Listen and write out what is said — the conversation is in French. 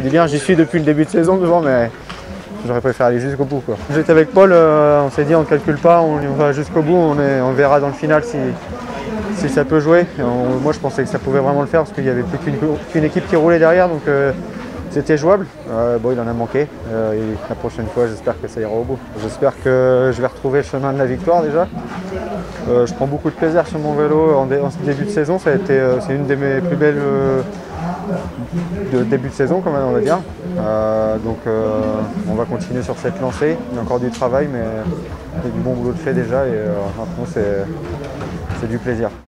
du bien. J'y suis depuis le début de saison devant, mais j'aurais préféré aller jusqu'au bout. J'étais avec Paul, euh, on s'est dit on ne calcule pas, on va jusqu'au bout, on, verra dans le final si, ça peut jouer. moi je pensais que ça pouvait vraiment le faire parce qu'il n'y avait plus qu'une équipe qui roulait derrière, donc euh, c'était jouable. Euh, bon, il en a manqué. et la prochaine fois, j'espère que ça ira au bout. J'espère que je vais retrouver le chemin de la victoire déjà. je prends beaucoup de plaisir sur mon vélo en, début de saison. C'est une de mes plus belles de début de saison, quand même, on va dire. donc, on va continuer sur cette lancée. Il y a encore du travail, mais il y a du bon boulot de fait déjà. Et maintenant, c'est du plaisir.